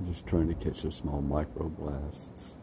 I'm just trying to catch the small microblasts.